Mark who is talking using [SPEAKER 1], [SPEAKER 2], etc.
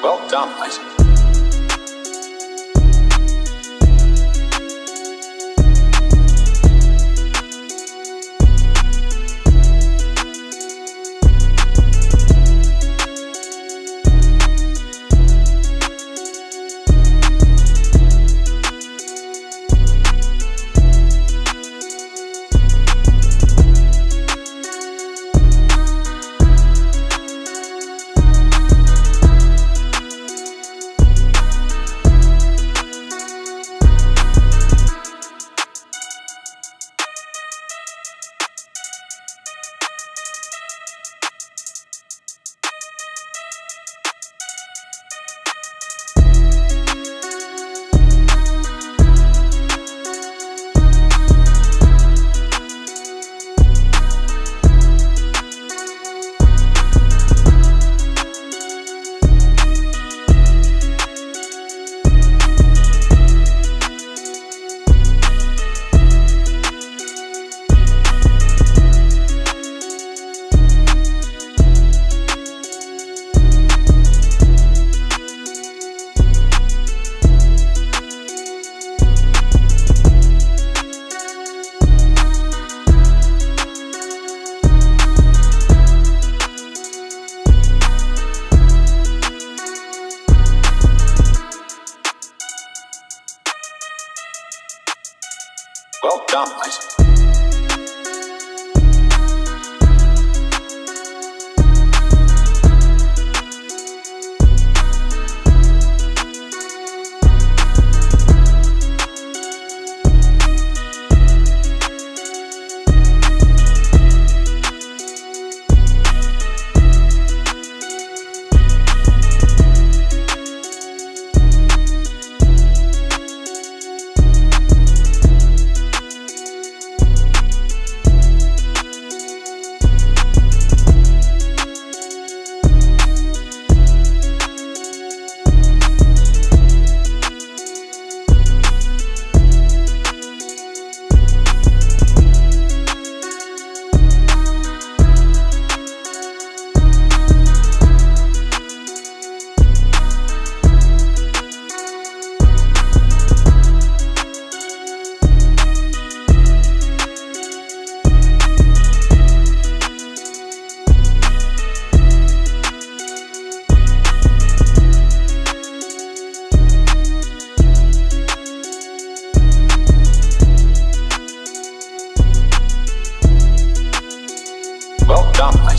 [SPEAKER 1] Well done, mate. Well done, mate. dumb.